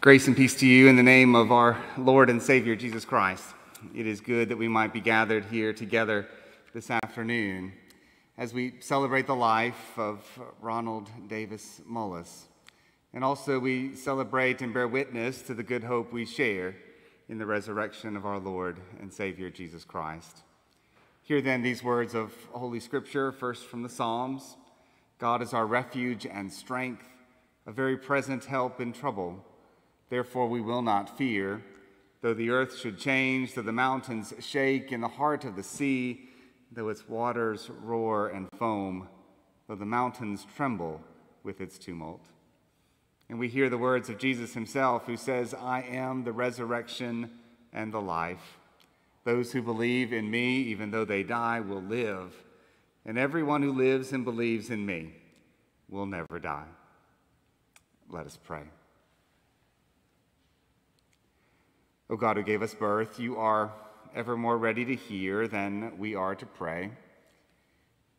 Grace and peace to you in the name of our Lord and Savior Jesus Christ. It is good that we might be gathered here together this afternoon as we celebrate the life of Ronald Davis Mullis. And also we celebrate and bear witness to the good hope we share in the resurrection of our Lord and Savior Jesus Christ. Hear then these words of Holy Scripture, first from the Psalms God is our refuge and strength, a very present help in trouble. Therefore, we will not fear, though the earth should change, though the mountains shake in the heart of the sea, though its waters roar and foam, though the mountains tremble with its tumult. And we hear the words of Jesus himself, who says, I am the resurrection and the life. Those who believe in me, even though they die, will live, and everyone who lives and believes in me will never die. Let us pray. O God who gave us birth, you are ever more ready to hear than we are to pray.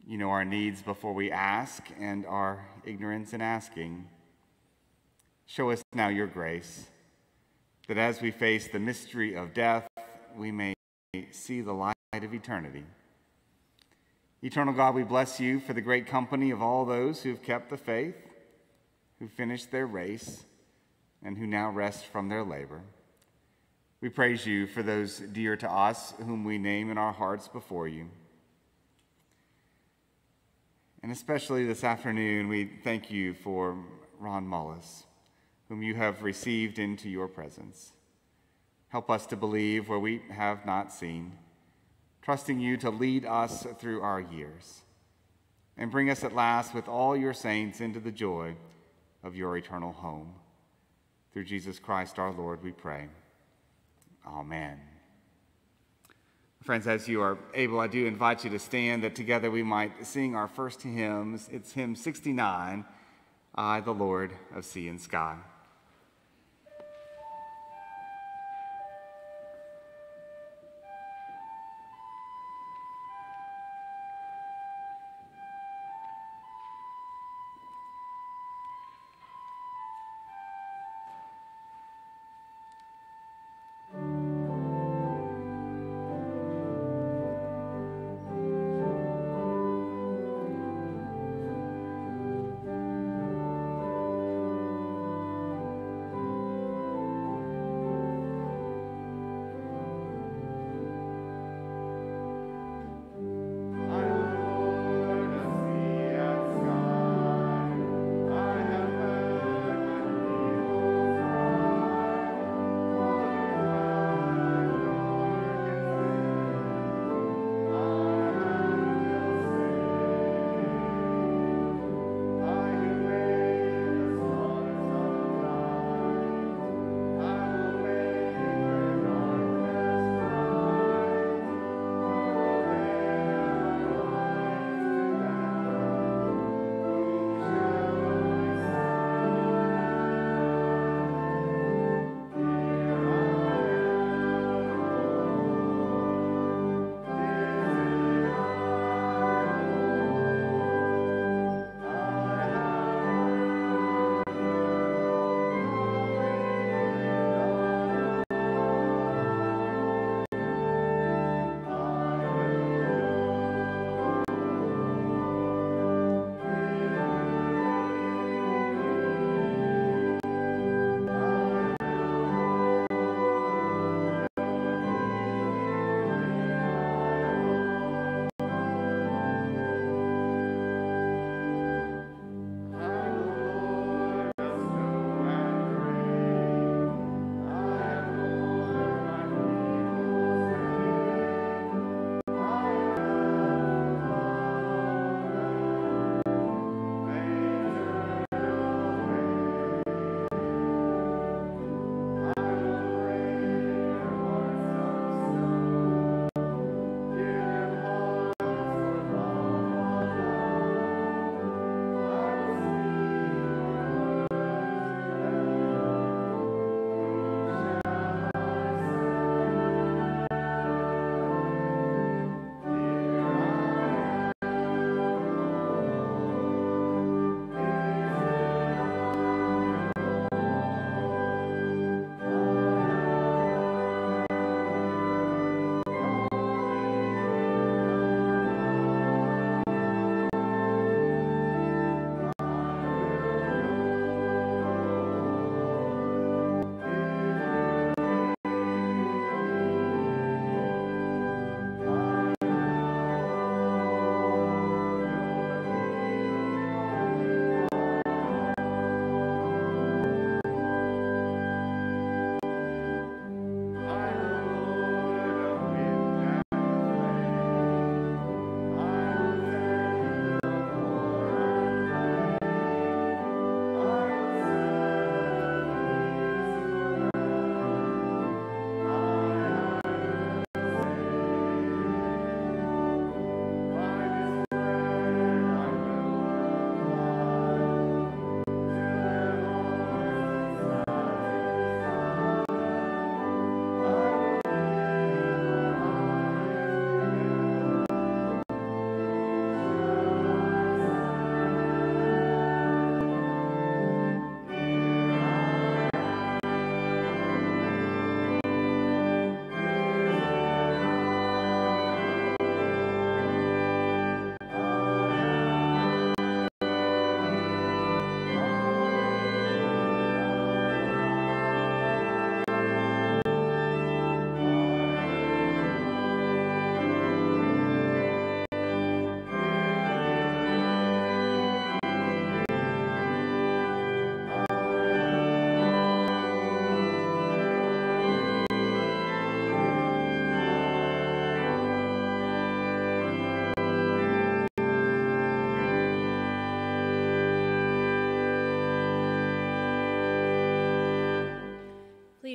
You know our needs before we ask and our ignorance in asking. Show us now your grace, that as we face the mystery of death, we may see the light of eternity. Eternal God, we bless you for the great company of all those who've kept the faith, who finished their race, and who now rest from their labor. We praise you for those dear to us whom we name in our hearts before you. And especially this afternoon, we thank you for Ron Mullis, whom you have received into your presence. Help us to believe where we have not seen, trusting you to lead us through our years, and bring us at last with all your saints into the joy of your eternal home. Through Jesus Christ our Lord, we pray. Amen. Friends, as you are able, I do invite you to stand that together we might sing our first hymns. It's hymn 69, I, the Lord of Sea and Sky.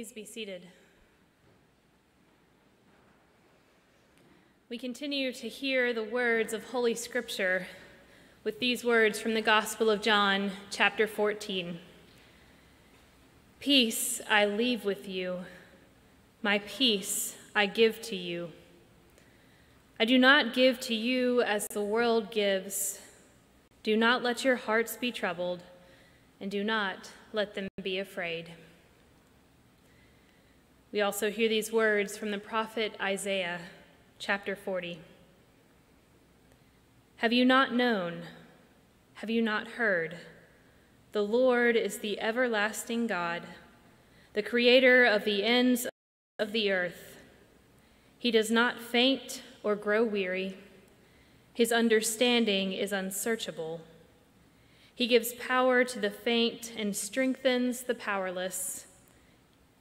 Please be seated. We continue to hear the words of Holy Scripture with these words from the Gospel of John, chapter 14. Peace I leave with you, my peace I give to you. I do not give to you as the world gives. Do not let your hearts be troubled, and do not let them be afraid. We also hear these words from the prophet Isaiah, chapter 40. Have you not known? Have you not heard? The Lord is the everlasting God, the creator of the ends of the earth. He does not faint or grow weary. His understanding is unsearchable. He gives power to the faint and strengthens the powerless.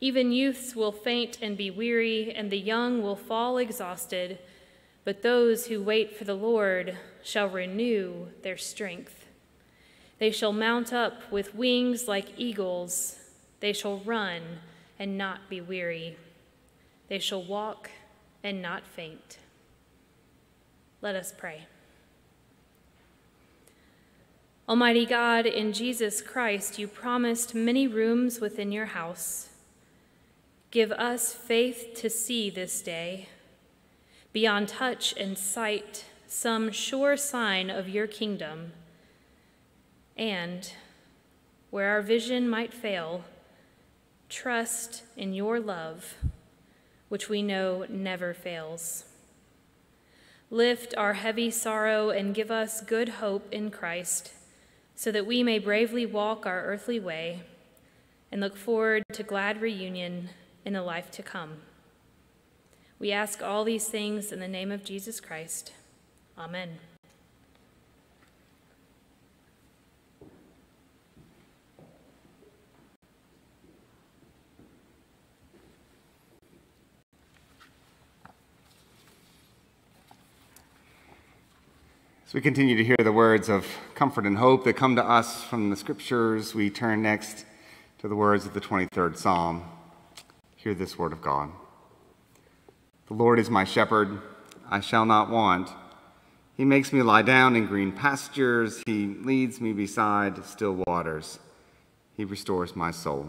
Even youths will faint and be weary, and the young will fall exhausted, but those who wait for the Lord shall renew their strength. They shall mount up with wings like eagles. They shall run and not be weary. They shall walk and not faint. Let us pray. Almighty God, in Jesus Christ, you promised many rooms within your house. Give us faith to see this day, beyond touch and sight, some sure sign of your kingdom. And where our vision might fail, trust in your love, which we know never fails. Lift our heavy sorrow and give us good hope in Christ, so that we may bravely walk our earthly way and look forward to glad reunion in the life to come. We ask all these things in the name of Jesus Christ. Amen. As we continue to hear the words of comfort and hope that come to us from the scriptures, we turn next to the words of the 23rd Psalm. Hear this word of God. The Lord is my shepherd, I shall not want. He makes me lie down in green pastures, He leads me beside still waters. He restores my soul.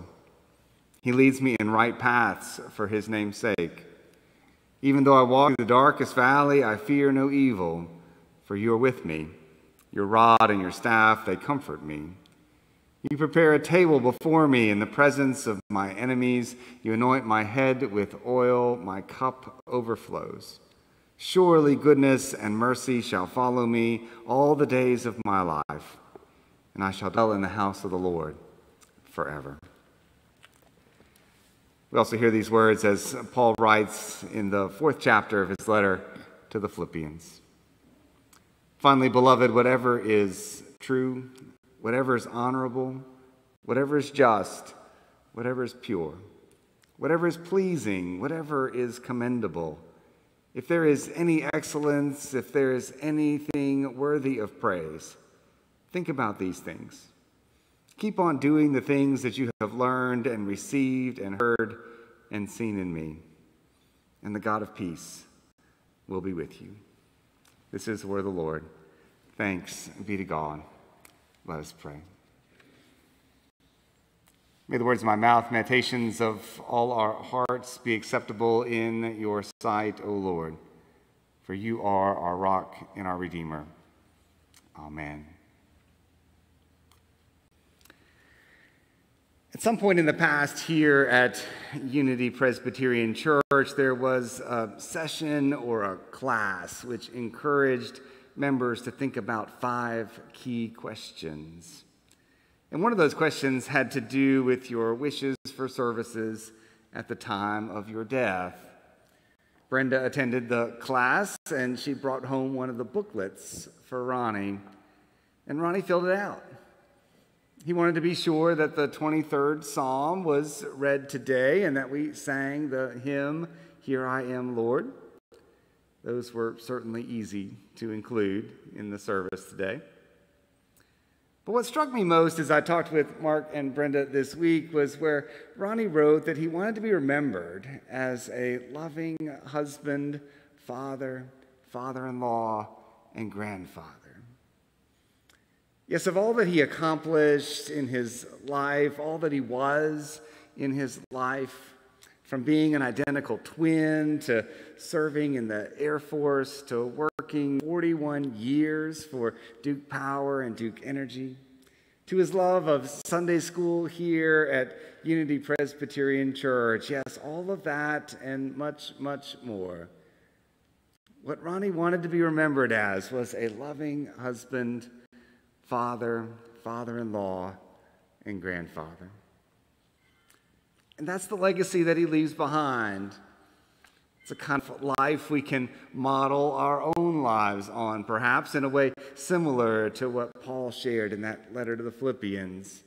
He leads me in right paths for His name's sake. Even though I walk through the darkest valley, I fear no evil for you are with me. Your rod and your staff, they comfort me. You prepare a table before me in the presence of my enemies. You anoint my head with oil, my cup overflows. Surely goodness and mercy shall follow me all the days of my life, and I shall dwell in the house of the Lord forever. We also hear these words as Paul writes in the fourth chapter of his letter to the Philippians. Finally, beloved, whatever is true, whatever is honorable, whatever is just, whatever is pure, whatever is pleasing, whatever is commendable, if there is any excellence, if there is anything worthy of praise, think about these things. Keep on doing the things that you have learned and received and heard and seen in me, and the God of peace will be with you. This is the word of the Lord. Thanks be to God. Let us pray. May the words of my mouth, meditations of all our hearts be acceptable in your sight, O Lord, for you are our rock and our Redeemer. Amen. At some point in the past, here at Unity Presbyterian Church, there was a session or a class which encouraged members to think about five key questions. And one of those questions had to do with your wishes for services at the time of your death. Brenda attended the class and she brought home one of the booklets for Ronnie, and Ronnie filled it out. He wanted to be sure that the 23rd Psalm was read today and that we sang the hymn, Here I Am, Lord. Those were certainly easy to include in the service today. But what struck me most as I talked with Mark and Brenda this week was where Ronnie wrote that he wanted to be remembered as a loving husband, father, father in law, and grandfather. Yes, of all that he accomplished in his life, all that he was in his life, from being an identical twin to serving in the Air Force to working 41 years for Duke Power and Duke Energy, to his love of Sunday school here at Unity Presbyterian Church. Yes, all of that and much, much more. What Ronnie wanted to be remembered as was a loving husband, father, father in law, and grandfather. And that's the legacy that he leaves behind. It's a kind of life we can model our own lives on, perhaps in a way similar to what Paul shared in that letter to the Philippians.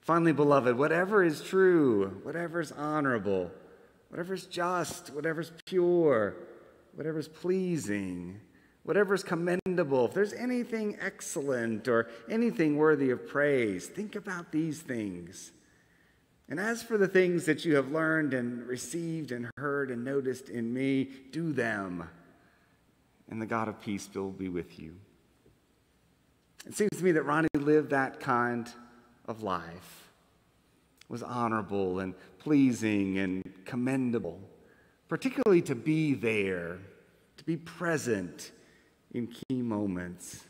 Finally, beloved, whatever is true, whatever is honorable, whatever is just, whatever is pure, whatever is pleasing, whatever is commendable, if there's anything excellent or anything worthy of praise, think about these things. And as for the things that you have learned and received and heard and noticed in me, do them. And the God of peace will be with you. It seems to me that Ronnie lived that kind of life, was honorable and pleasing and commendable, particularly to be there, to be present in key moments.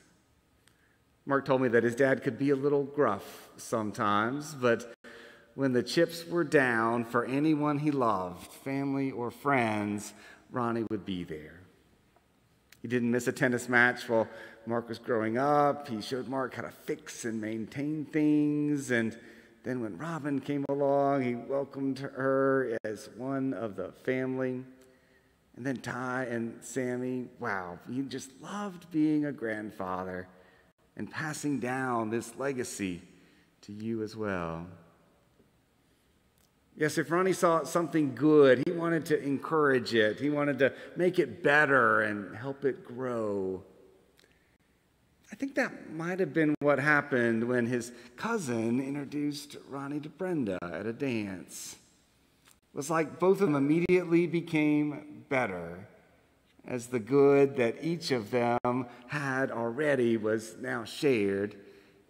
Mark told me that his dad could be a little gruff sometimes, but when the chips were down for anyone he loved, family or friends, Ronnie would be there. He didn't miss a tennis match while Mark was growing up. He showed Mark how to fix and maintain things. And then when Robin came along, he welcomed her as one of the family. And then Ty and Sammy, wow, he just loved being a grandfather and passing down this legacy to you as well. Yes, if Ronnie saw something good, he wanted to encourage it. He wanted to make it better and help it grow. I think that might have been what happened when his cousin introduced Ronnie to Brenda at a dance. It was like both of them immediately became better as the good that each of them had already was now shared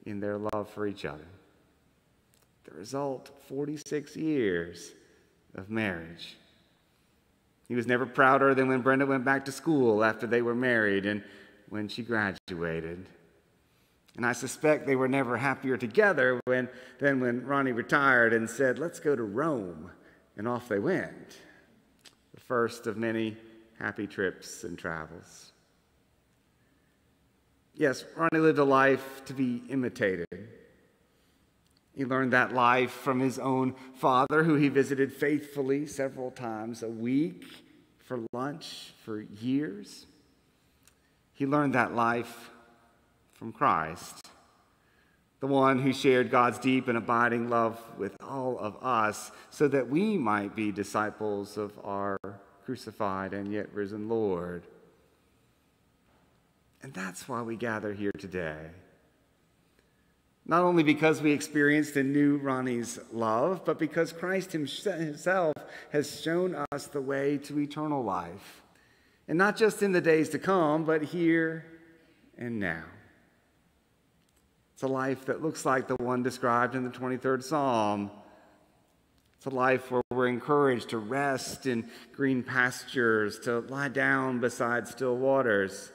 in their love for each other. The result 46 years of marriage. He was never prouder than when Brenda went back to school after they were married and when she graduated. And I suspect they were never happier together when, than when Ronnie retired and said, Let's go to Rome. And off they went. The first of many happy trips and travels. Yes, Ronnie lived a life to be imitated. He learned that life from his own father, who he visited faithfully several times a week for lunch for years. He learned that life from Christ, the one who shared God's deep and abiding love with all of us so that we might be disciples of our crucified and yet risen Lord. And that's why we gather here today. Not only because we experienced and knew Ronnie's love, but because Christ himself has shown us the way to eternal life. And not just in the days to come, but here and now. It's a life that looks like the one described in the 23rd Psalm. It's a life where we're encouraged to rest in green pastures, to lie down beside still waters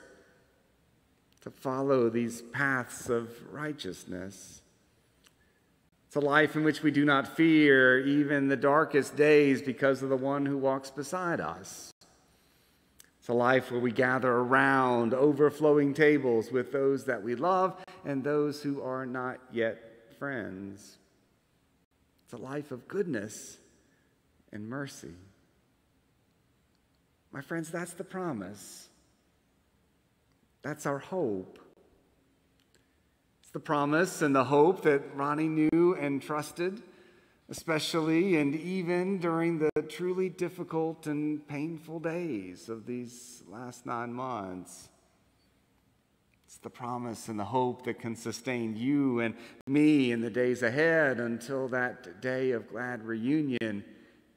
to follow these paths of righteousness. It's a life in which we do not fear even the darkest days because of the one who walks beside us. It's a life where we gather around overflowing tables with those that we love and those who are not yet friends. It's a life of goodness and mercy. My friends, that's the promise that's our hope. It's the promise and the hope that Ronnie knew and trusted, especially and even during the truly difficult and painful days of these last nine months. It's the promise and the hope that can sustain you and me in the days ahead until that day of glad reunion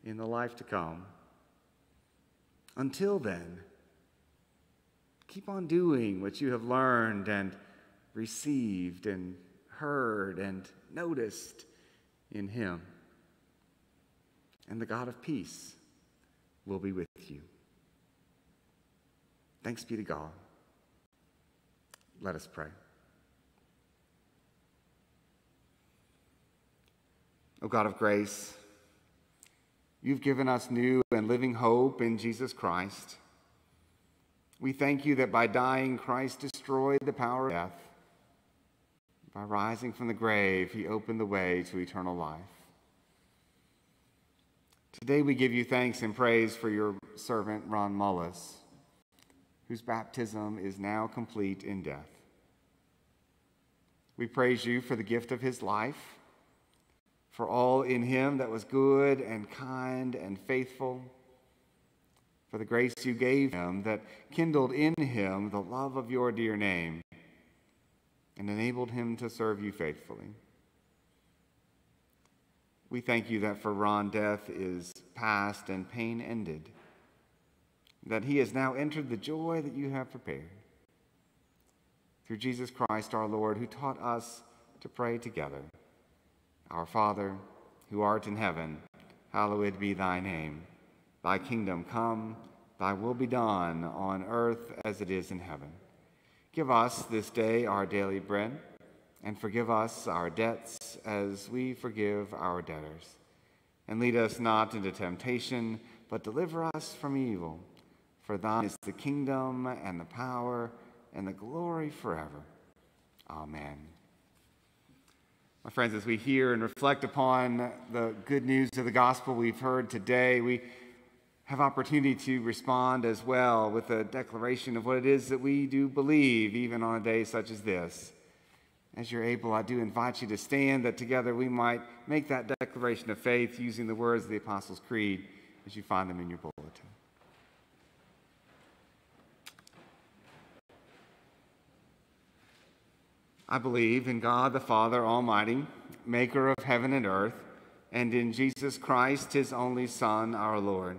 in the life to come. Until then, keep on doing what you have learned and received and heard and noticed in Him. And the God of peace will be with you. Thanks be to God. Let us pray. O God of grace, you've given us new and living hope in Jesus Christ. We thank you that by dying, Christ destroyed the power of death. By rising from the grave, he opened the way to eternal life. Today we give you thanks and praise for your servant, Ron Mullis whose baptism is now complete in death. We praise you for the gift of his life, for all in him that was good and kind and faithful, for the grace you gave him that kindled in him the love of your dear name and enabled him to serve you faithfully. We thank you that for Ron, death is past and pain ended that he has now entered the joy that you have prepared. Through Jesus Christ our Lord, who taught us to pray together Our Father, who art in heaven, hallowed be thy name. Thy kingdom come, thy will be done on earth as it is in heaven. Give us this day our daily bread, and forgive us our debts as we forgive our debtors. And lead us not into temptation, but deliver us from evil. For thine is the kingdom and the power and the glory forever. Amen. My friends, as we hear and reflect upon the good news of the gospel we've heard today, we have opportunity to respond as well with a declaration of what it is that we do believe, even on a day such as this. As you're able, I do invite you to stand that together we might make that declaration of faith using the words of the Apostles' Creed as you find them in your bulletin. I believe in God the Father Almighty, maker of heaven and earth, and in Jesus Christ, his only Son, our Lord,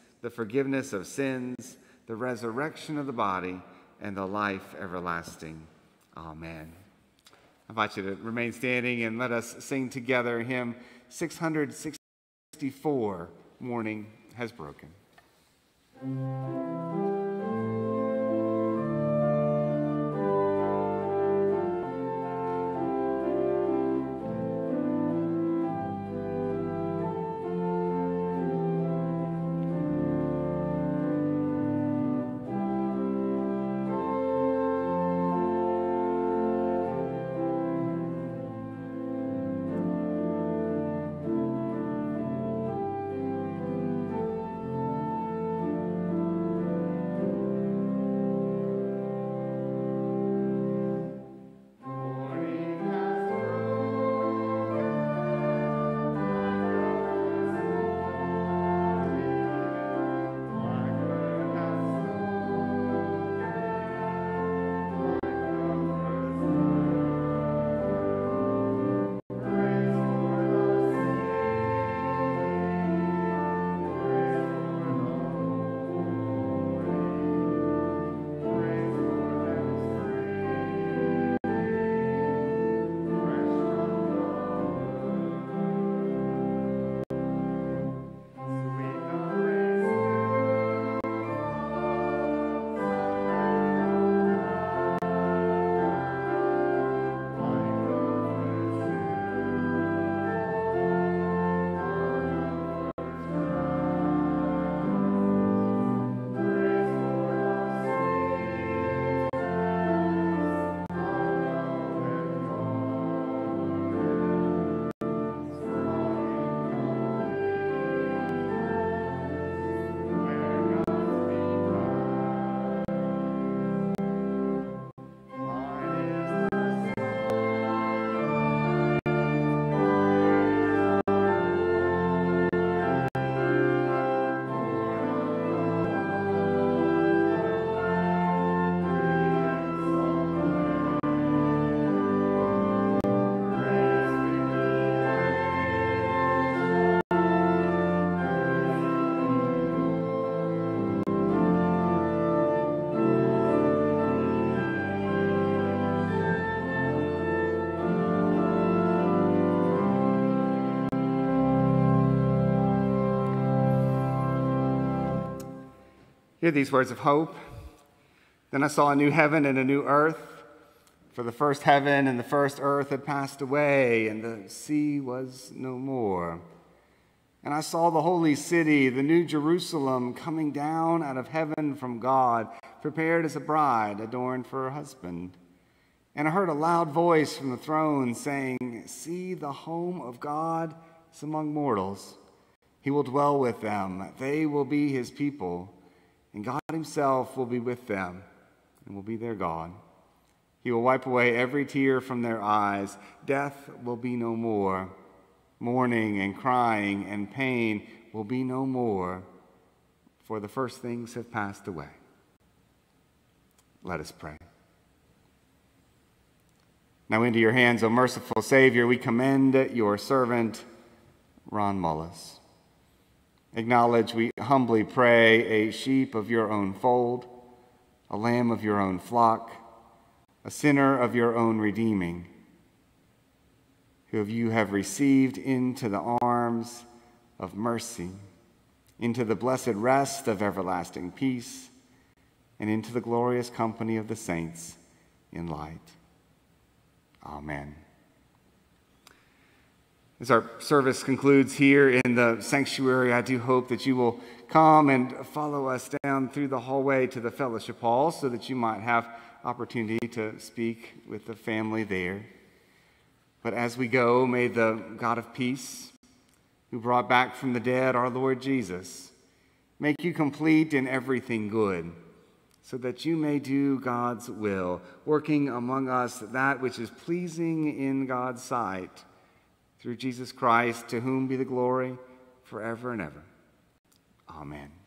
the forgiveness of sins, the resurrection of the body, and the life everlasting. Amen. I invite you to remain standing and let us sing together hymn 664 Morning Has Broken. These words of hope. Then I saw a new heaven and a new earth. For the first heaven and the first earth had passed away, and the sea was no more. And I saw the holy city, the new Jerusalem, coming down out of heaven from God, prepared as a bride adorned for her husband. And I heard a loud voice from the throne saying, See, the home of God is among mortals. He will dwell with them, they will be his people, and God himself will be with them and will be their God. He will wipe away every tear from their eyes. Death will be no more. Mourning and crying and pain will be no more, for the first things have passed away. Let us pray. Now, into your hands, O merciful Savior, we commend your servant, Ron Mullis. Acknowledge, we humbly pray, a sheep of your own fold, a lamb of your own flock, a sinner of your own redeeming, who you have received into the arms of mercy, into the blessed rest of everlasting peace, and into the glorious company of the saints in light. Amen. As our service concludes here in the sanctuary, I do hope that you will come and follow us down through the hallway to the fellowship hall so that you might have opportunity to speak with the family there. But as we go, may the God of peace, who brought back from the dead our Lord Jesus, make you complete in everything good so that you may do God's will, working among us that which is pleasing in God's sight. Through Jesus Christ, to whom be the glory forever and ever. Amen.